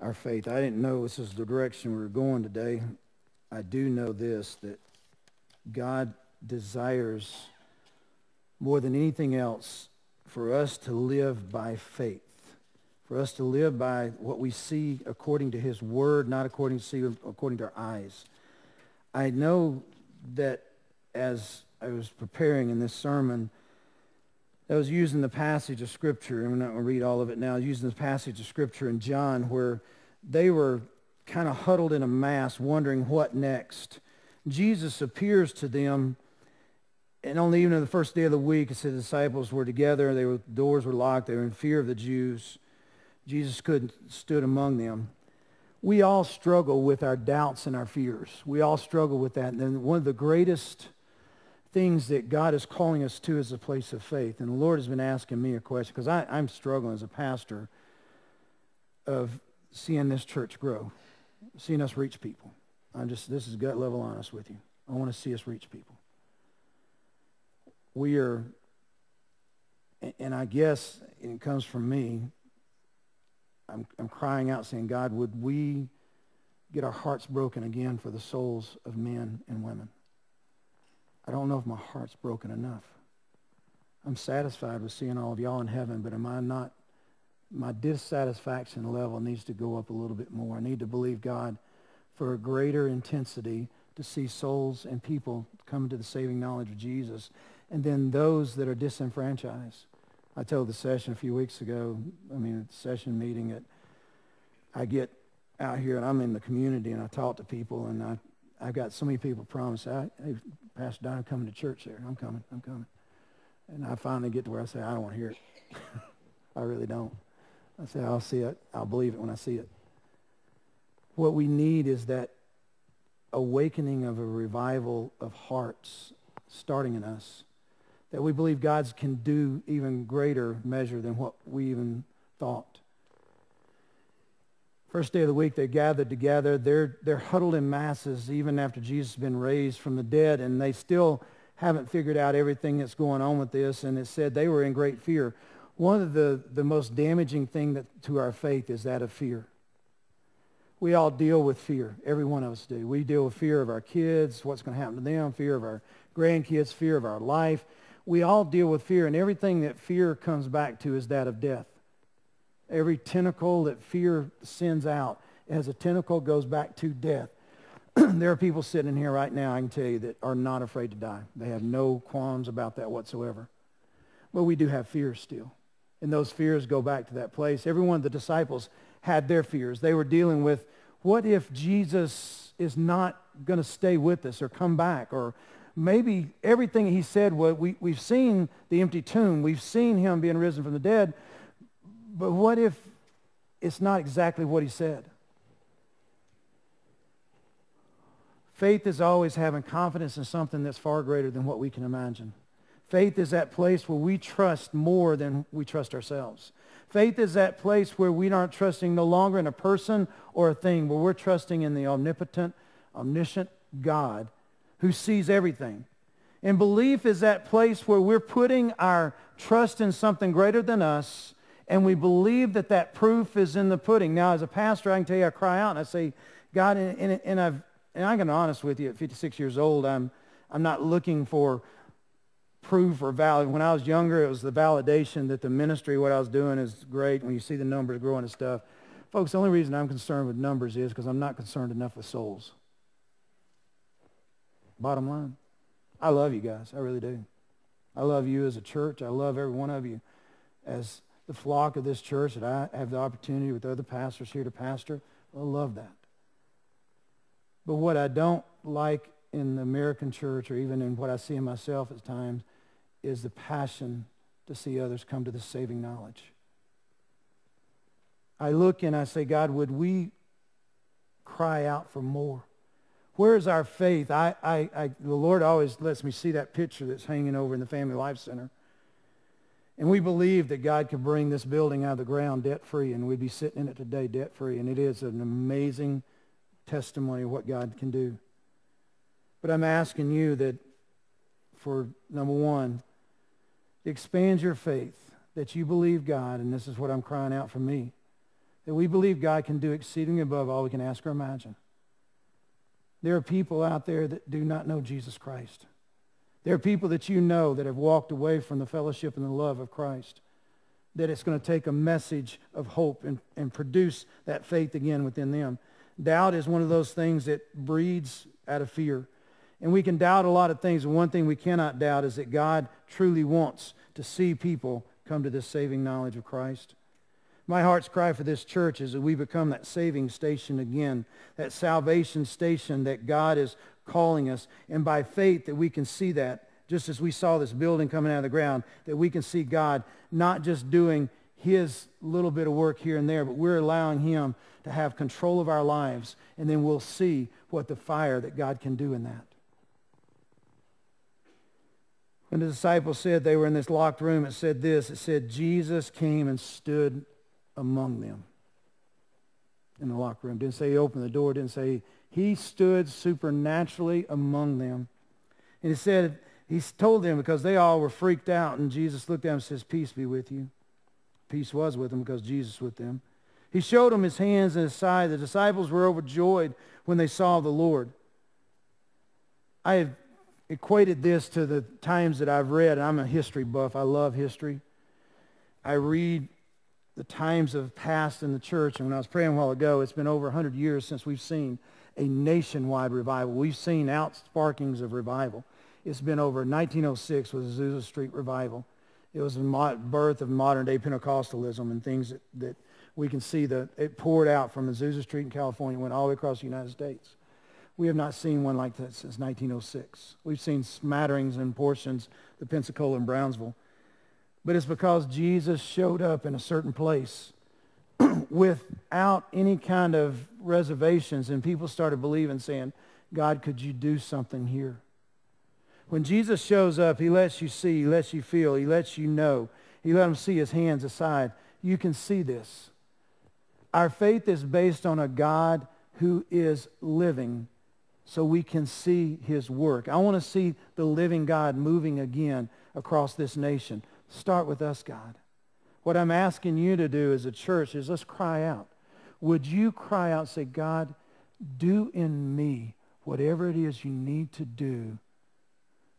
our faith. I didn't know this is the direction we were going today. I do know this, that God desires more than anything else for us to live by faith, for us to live by what we see according to his word, not according to see according to our eyes. I know that as I was preparing in this sermon, I was using the passage of Scripture, and I'm not going to read all of it now, using the passage of Scripture in John where they were kind of huddled in a mass wondering what next. Jesus appears to them, and on the evening of the first day of the week, said the disciples were together, they were, doors were locked, they were in fear of the Jews. Jesus could stood among them. We all struggle with our doubts and our fears. We all struggle with that. And then one of the greatest things that God is calling us to as a place of faith. And the Lord has been asking me a question because I'm struggling as a pastor of seeing this church grow, seeing us reach people. I'm just, this is gut level honest with you. I want to see us reach people. We are, and I guess it comes from me, I'm, I'm crying out saying, God, would we get our hearts broken again for the souls of men and women? I don't know if my heart's broken enough. I'm satisfied with seeing all of y'all in heaven, but am I not, my dissatisfaction level needs to go up a little bit more. I need to believe God for a greater intensity to see souls and people come to the saving knowledge of Jesus. And then those that are disenfranchised. I told the session a few weeks ago, I mean, a session meeting, that I get out here and I'm in the community and I talk to people and I, I've got so many people promise, hey, Pastor Don, I'm coming to church there. I'm coming, I'm coming. And I finally get to where I say, I don't want to hear it. I really don't. I say, I'll see it. I'll believe it when I see it. What we need is that awakening of a revival of hearts starting in us. That we believe God can do even greater measure than what we even thought. First day of the week, they gathered together. They're, they're huddled in masses even after Jesus has been raised from the dead, and they still haven't figured out everything that's going on with this. And it said they were in great fear. One of the, the most damaging thing to our faith is that of fear. We all deal with fear. Every one of us do. We deal with fear of our kids, what's going to happen to them, fear of our grandkids, fear of our life. We all deal with fear, and everything that fear comes back to is that of death. Every tentacle that fear sends out as a tentacle goes back to death. there are people sitting here right now, I can tell you, that are not afraid to die. They have no qualms about that whatsoever. But we do have fears still. And those fears go back to that place. Every one of the disciples had their fears. They were dealing with, what if Jesus is not going to stay with us or come back? Or maybe everything he said, well, we, we've seen the empty tomb. We've seen him being risen from the dead. But what if it's not exactly what he said? Faith is always having confidence in something that's far greater than what we can imagine. Faith is that place where we trust more than we trust ourselves. Faith is that place where we aren't trusting no longer in a person or a thing, but we're trusting in the omnipotent, omniscient God who sees everything. And belief is that place where we're putting our trust in something greater than us and we believe that that proof is in the pudding. Now, as a pastor, I can tell you, I cry out and I say, God, and, and, and, I've, and I'm going to be honest with you, at 56 years old, I'm, I'm not looking for proof or valid. When I was younger, it was the validation that the ministry, what I was doing is great. When you see the numbers growing and stuff. Folks, the only reason I'm concerned with numbers is because I'm not concerned enough with souls. Bottom line. I love you guys. I really do. I love you as a church. I love every one of you as the flock of this church that I have the opportunity with other pastors here to pastor. I love that. But what I don't like in the American church or even in what I see in myself at times is the passion to see others come to the saving knowledge. I look and I say, God, would we cry out for more? Where is our faith? I, I, I, the Lord always lets me see that picture that's hanging over in the Family Life Center. And we believe that God could bring this building out of the ground debt-free, and we'd be sitting in it today debt-free. And it is an amazing testimony of what God can do. But I'm asking you that for, number one, expand your faith, that you believe God, and this is what I'm crying out for me, that we believe God can do exceedingly above all we can ask or imagine. There are people out there that do not know Jesus Christ. There are people that you know that have walked away from the fellowship and the love of Christ. That it's going to take a message of hope and, and produce that faith again within them. Doubt is one of those things that breeds out of fear. And we can doubt a lot of things. And one thing we cannot doubt is that God truly wants to see people come to this saving knowledge of Christ. My heart's cry for this church is that we become that saving station again, that salvation station that God is calling us. And by faith that we can see that, just as we saw this building coming out of the ground, that we can see God not just doing his little bit of work here and there, but we're allowing him to have control of our lives. And then we'll see what the fire that God can do in that. When the disciples said they were in this locked room, it said this. It said, Jesus came and stood among them in the locked room. Didn't say he opened the door. Didn't say he stood supernaturally among them. And he said, he told them because they all were freaked out. And Jesus looked at them and says, peace be with you. Peace was with them because Jesus was with them. He showed them his hands and his side. The disciples were overjoyed when they saw the Lord. I have equated this to the times that I've read. I'm a history buff. I love history. I read the times of past in the church. And when I was praying a while ago, it's been over 100 years since we've seen a nationwide revival. We've seen outsparkings of revival. It's been over 1906 with the Azusa Street revival. It was the birth of modern-day Pentecostalism and things that, that we can see that it poured out from Azusa Street in California, went all the way across the United States. We have not seen one like that since 1906. We've seen smatterings and portions, the Pensacola and Brownsville. But it's because Jesus showed up in a certain place without any kind of reservations, and people started believing, saying, God, could you do something here? When Jesus shows up, he lets you see, he lets you feel, he lets you know. He let him see his hands aside. You can see this. Our faith is based on a God who is living so we can see his work. I want to see the living God moving again across this nation. Start with us, God. What I'm asking you to do as a church is let's cry out. Would you cry out and say, God, do in me whatever it is you need to do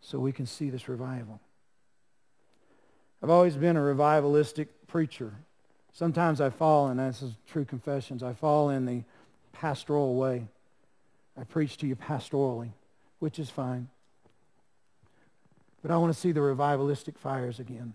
so we can see this revival. I've always been a revivalistic preacher. Sometimes I fall, and this is true confessions, I fall in the pastoral way. I preach to you pastorally, which is fine. But I want to see the revivalistic fires again.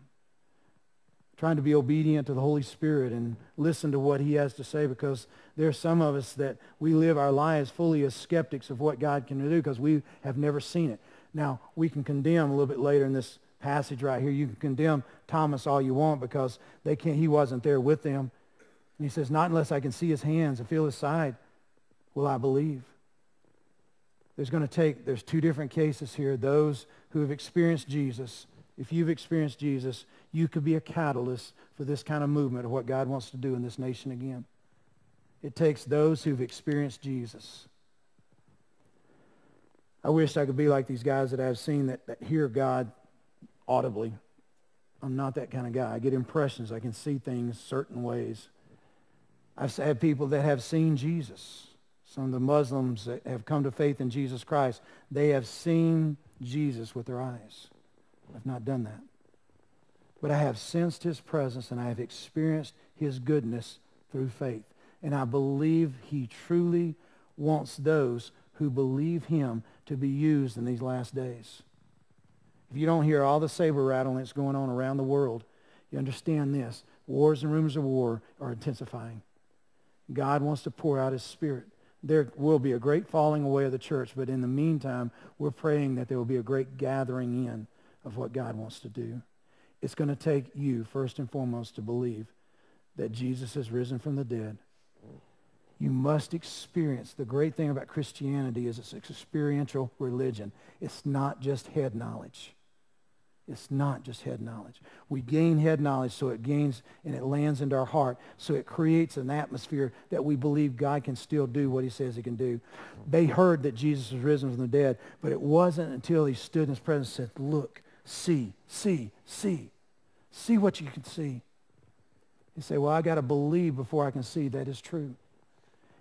Trying to be obedient to the Holy Spirit and listen to what he has to say because there are some of us that we live our lives fully as skeptics of what God can do because we have never seen it. Now, we can condemn a little bit later in this passage right here. You can condemn Thomas all you want because they can't, he wasn't there with them. And he says, not unless I can see his hands and feel his side will I believe. There's going to take, there's two different cases here. Those who have experienced Jesus. If you've experienced Jesus, you could be a catalyst for this kind of movement of what God wants to do in this nation again. It takes those who've experienced Jesus. I wish I could be like these guys that I've seen that, that hear God audibly. I'm not that kind of guy. I get impressions. I can see things certain ways. I've had people that have seen Jesus. Some of the Muslims that have come to faith in Jesus Christ, they have seen Jesus with their eyes. I've not done that. But I have sensed his presence and I have experienced his goodness through faith. And I believe he truly wants those who believe him to be used in these last days. If you don't hear all the saber rattling that's going on around the world, you understand this. Wars and rumors of war are intensifying. God wants to pour out his spirit. There will be a great falling away of the church, but in the meantime, we're praying that there will be a great gathering in of what God wants to do. It's going to take you, first and foremost, to believe that Jesus has risen from the dead you must experience. The great thing about Christianity is it's experiential religion. It's not just head knowledge. It's not just head knowledge. We gain head knowledge so it gains and it lands into our heart. So it creates an atmosphere that we believe God can still do what he says he can do. They heard that Jesus was risen from the dead, but it wasn't until he stood in his presence and said, look, see, see, see. See what you can see. You say, well, I got to believe before I can see. That is true.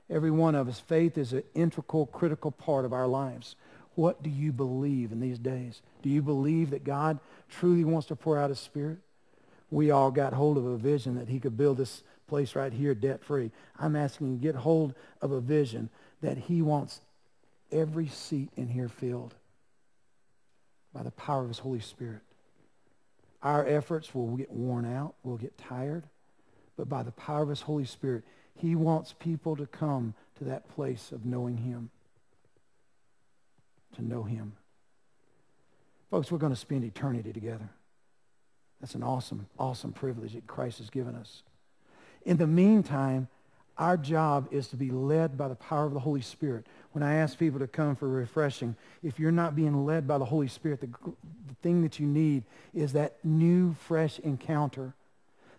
Every one of us, faith is an integral, critical part of our lives. What do you believe in these days? Do you believe that God truly wants to pour out his spirit? We all got hold of a vision that he could build this place right here debt-free. I'm asking you to get hold of a vision that he wants every seat in here filled by the power of his Holy Spirit. Our efforts will get worn out, we'll get tired, but by the power of his Holy Spirit, he wants people to come to that place of knowing him to know him. Folks, we're going to spend eternity together. That's an awesome, awesome privilege that Christ has given us. In the meantime, our job is to be led by the power of the Holy Spirit. When I ask people to come for refreshing, if you're not being led by the Holy Spirit, the, the thing that you need is that new, fresh encounter.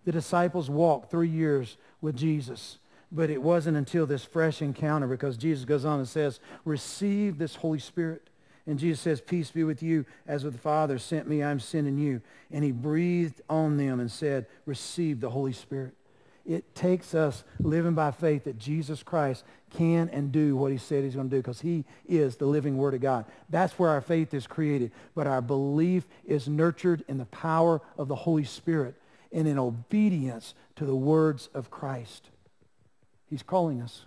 The disciples walked three years with Jesus. But it wasn't until this fresh encounter because Jesus goes on and says, receive this Holy Spirit. And Jesus says, peace be with you. As with the Father sent me, I'm sending you. And he breathed on them and said, receive the Holy Spirit. It takes us living by faith that Jesus Christ can and do what he said he's going to do because he is the living word of God. That's where our faith is created. But our belief is nurtured in the power of the Holy Spirit and in obedience to the words of Christ. He's calling us.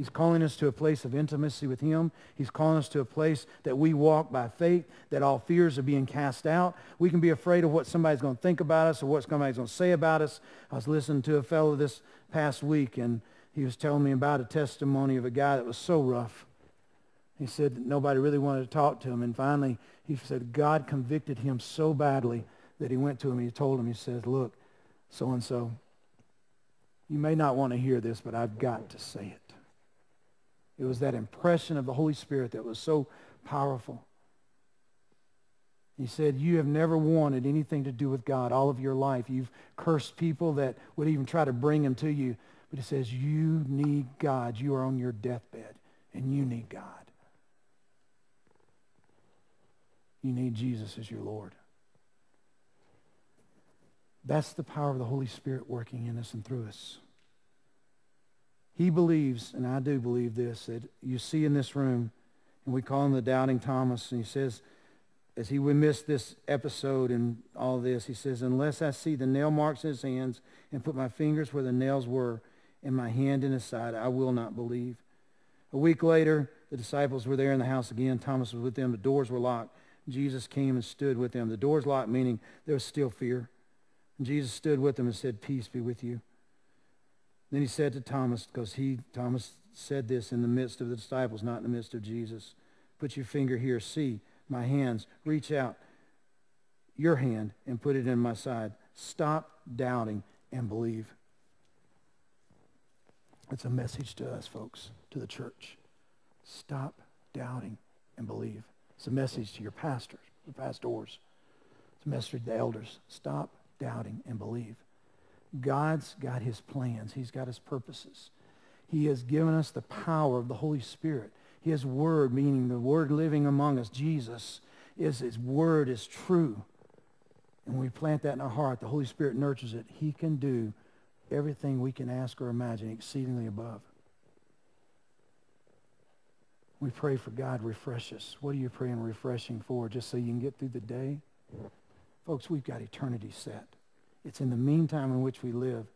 He's calling us to a place of intimacy with him. He's calling us to a place that we walk by faith, that all fears are being cast out. We can be afraid of what somebody's going to think about us or what somebody's going to say about us. I was listening to a fellow this past week, and he was telling me about a testimony of a guy that was so rough. He said nobody really wanted to talk to him. And finally, he said God convicted him so badly that he went to him. and He told him, he says, look, so-and-so, you may not want to hear this, but I've got to say it. It was that impression of the Holy Spirit that was so powerful. He said, you have never wanted anything to do with God all of your life. You've cursed people that would even try to bring him to you. But he says, you need God. You are on your deathbed, and you need God. You need Jesus as your Lord. That's the power of the Holy Spirit working in us and through us. He believes, and I do believe this, that you see in this room, and we call him the doubting Thomas, and he says, as he would miss this episode and all this, he says, unless I see the nail marks in his hands and put my fingers where the nails were and my hand in his side, I will not believe. A week later, the disciples were there in the house again. Thomas was with them. The doors were locked. Jesus came and stood with them. The doors locked, meaning there was still fear. And Jesus stood with them and said, peace be with you. Then he said to Thomas, because he, Thomas said this in the midst of the disciples, not in the midst of Jesus, put your finger here, see my hands, reach out your hand and put it in my side. Stop doubting and believe. It's a message to us, folks, to the church. Stop doubting and believe. It's a message to your pastors, the pastors. It's a message to the elders. Stop doubting and believe. God's got his plans. He's got his purposes. He has given us the power of the Holy Spirit. His word, meaning the word living among us, Jesus, is his word is true. And when we plant that in our heart, the Holy Spirit nurtures it. He can do everything we can ask or imagine exceedingly above. We pray for God refresh us. What are you praying refreshing for? Just so you can get through the day? Folks, we've got eternity set. It's in the meantime in which we live.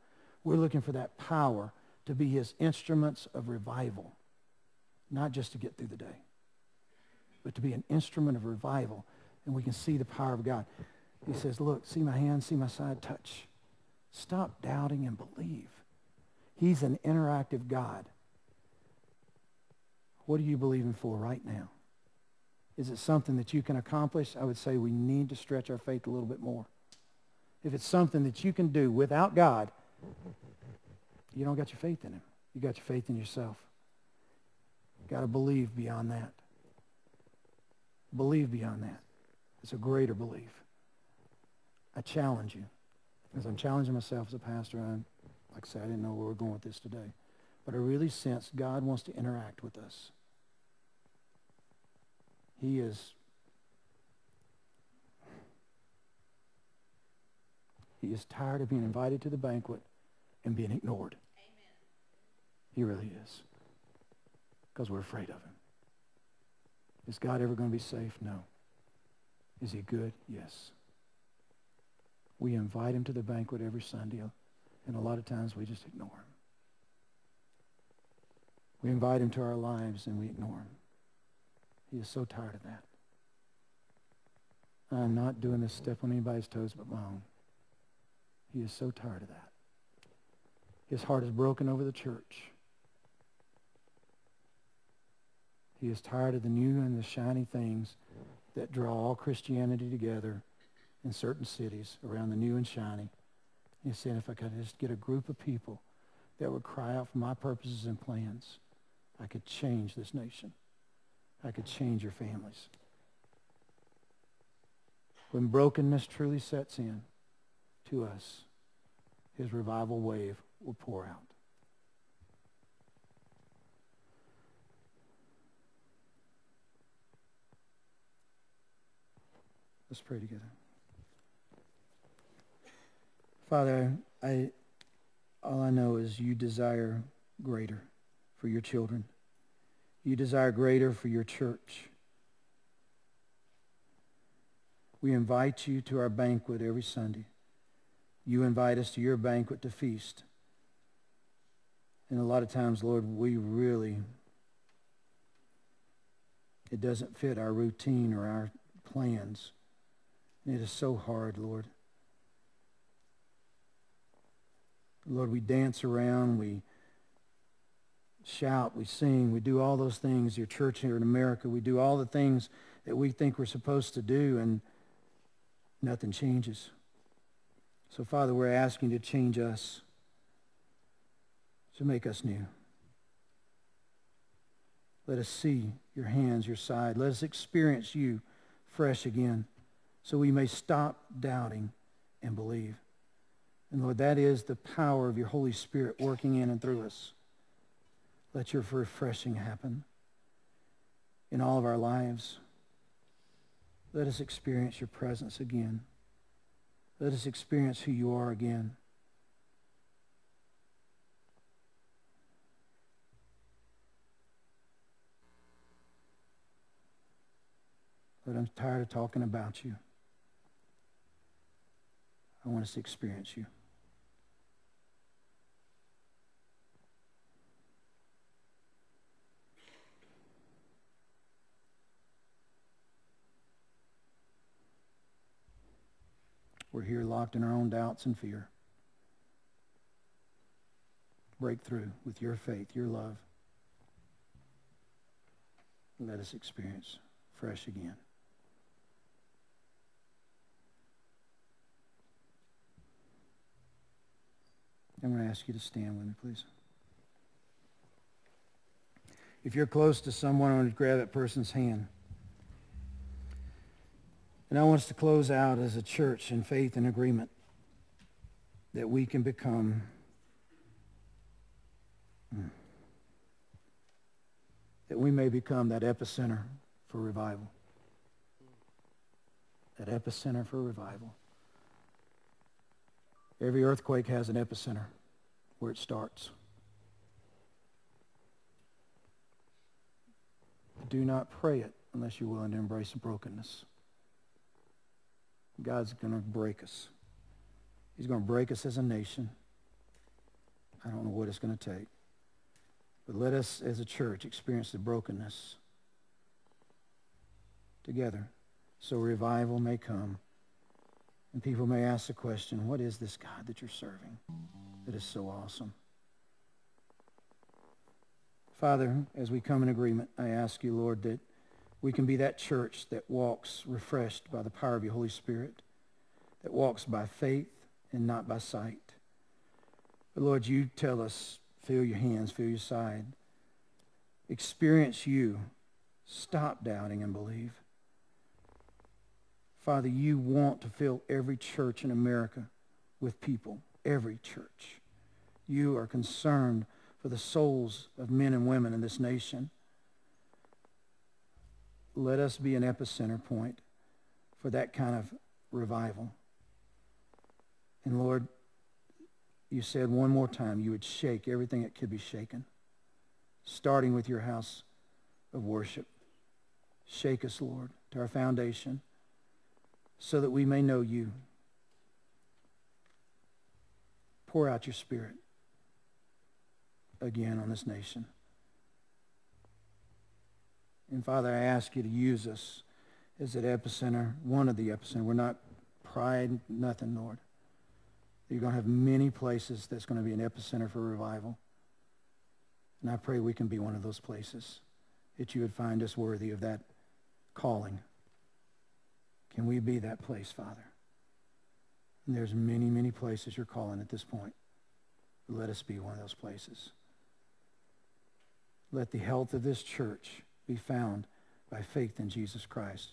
We're looking for that power to be his instruments of revival, not just to get through the day, but to be an instrument of revival. And we can see the power of God. He says, look, see my hand, see my side, touch. Stop doubting and believe. He's an interactive God. What are you believing for right now? Is it something that you can accomplish? I would say we need to stretch our faith a little bit more. If it's something that you can do without God, you don't got your faith in him. You got your faith in yourself. Got to believe beyond that. Believe beyond that. It's a greater belief. I challenge you. As I'm challenging myself as a pastor, I'm, like I said, I didn't know where we are going with this today. But I really sense God wants to interact with us. He is He is tired of being invited to the banquet and being ignored. Amen. He really is. Because we're afraid of him. Is God ever going to be safe? No. Is he good? Yes. We invite him to the banquet every Sunday, and a lot of times we just ignore him. We invite him to our lives, and we ignore him. He is so tired of that. I'm not doing this step on anybody's toes but my own. He is so tired of that. His heart is broken over the church. He is tired of the new and the shiny things that draw all Christianity together in certain cities around the new and shiny. He said, if I could just get a group of people that would cry out for my purposes and plans, I could change this nation. I could change your families. When brokenness truly sets in to us, his revival wave will pour out. Let's pray together. Father, I, all I know is you desire greater for your children. You desire greater for your church. We invite you to our banquet every Sunday. You invite us to your banquet to feast. And a lot of times, Lord, we really, it doesn't fit our routine or our plans. And it is so hard, Lord. Lord, we dance around, we shout, we sing, we do all those things, your church here in America, we do all the things that we think we're supposed to do, and nothing changes. So, Father, we're asking to change us, to make us new. Let us see your hands, your side. Let us experience you fresh again so we may stop doubting and believe. And Lord, that is the power of your Holy Spirit working in and through us. Let your refreshing happen in all of our lives. Let us experience your presence again. Let us experience who you are again. But I'm tired of talking about you. I want us to experience you. We're here locked in our own doubts and fear. Breakthrough with your faith, your love. Let us experience fresh again. I'm going to ask you to stand with me, please. If you're close to someone, I want to grab that person's hand. And I want us to close out as a church in faith and agreement that we can become hmm, that we may become that epicenter for revival. That epicenter for revival. Every earthquake has an epicenter where it starts. Do not pray it unless you're willing to embrace brokenness. God's going to break us. He's going to break us as a nation. I don't know what it's going to take. But let us as a church experience the brokenness together so revival may come and people may ask the question, what is this God that you're serving that is so awesome? Father, as we come in agreement, I ask you, Lord, that we can be that church that walks refreshed by the power of your Holy Spirit, that walks by faith and not by sight. But Lord, you tell us, feel your hands, feel your side. Experience you. Stop doubting and believe. Father, you want to fill every church in America with people, every church. You are concerned for the souls of men and women in this nation let us be an epicenter point for that kind of revival. And Lord, you said one more time you would shake everything that could be shaken, starting with your house of worship. Shake us, Lord, to our foundation so that we may know you. Pour out your spirit again on this nation. And Father, I ask you to use us as an epicenter, one of the epicenter. We're not pride, nothing, Lord. You're going to have many places that's going to be an epicenter for revival. And I pray we can be one of those places, that you would find us worthy of that calling. Can we be that place, Father? And there's many, many places you're calling at this point. Let us be one of those places. Let the health of this church be found by faith in Jesus Christ,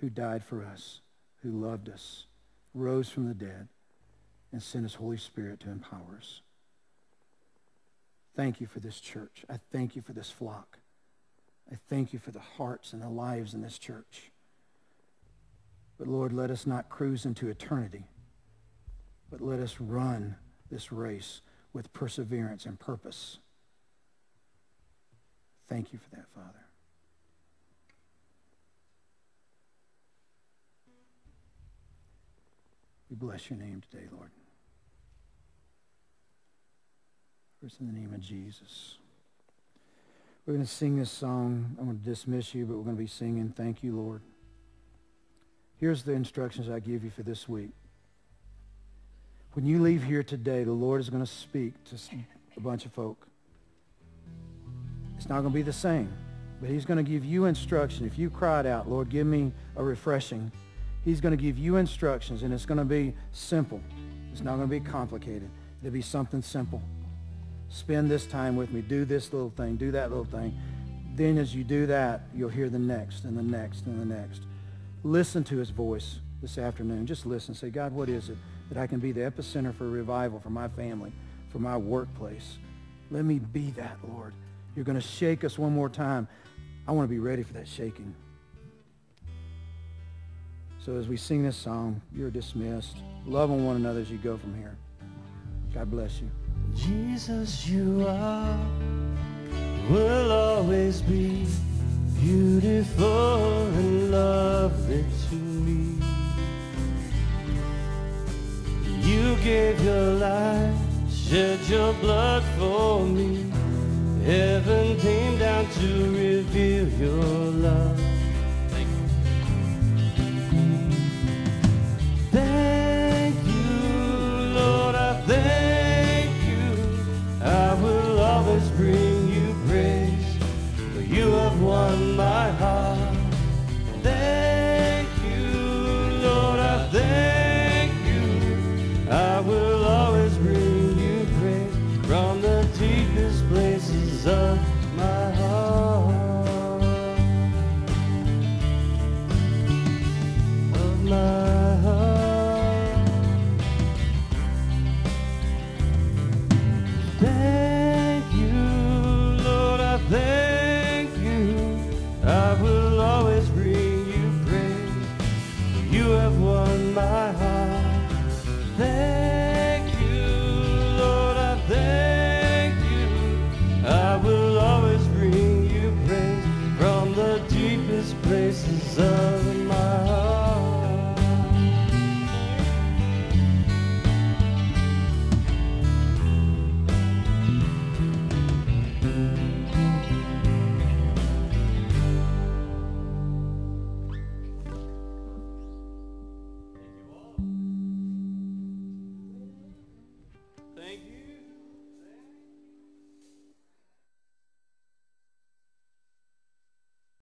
who died for us, who loved us, rose from the dead, and sent his Holy Spirit to empower us. Thank you for this church. I thank you for this flock. I thank you for the hearts and the lives in this church. But Lord, let us not cruise into eternity, but let us run this race with perseverance and purpose. Thank you for that, Father. We bless your name today, Lord. First, in the name of Jesus. We're going to sing this song. I'm going to dismiss you, but we're going to be singing, Thank You, Lord. Here's the instructions I give you for this week. When you leave here today, the Lord is going to speak to a bunch of folk. It's not going to be the same, but he's going to give you instruction. If you cried out, Lord, give me a refreshing, he's going to give you instructions, and it's going to be simple. It's not going to be complicated. It'll be something simple. Spend this time with me. Do this little thing. Do that little thing. Then as you do that, you'll hear the next and the next and the next. Listen to his voice this afternoon. Just listen. Say, God, what is it that I can be the epicenter for revival for my family, for my workplace? Let me be that, Lord. You're going to shake us one more time. I want to be ready for that shaking. So as we sing this song, you're dismissed. Love on one another as you go from here. God bless you. Jesus, you are, will always be beautiful and lovely to me. You gave your life, shed your blood for me. Heaven came down to reveal your I will always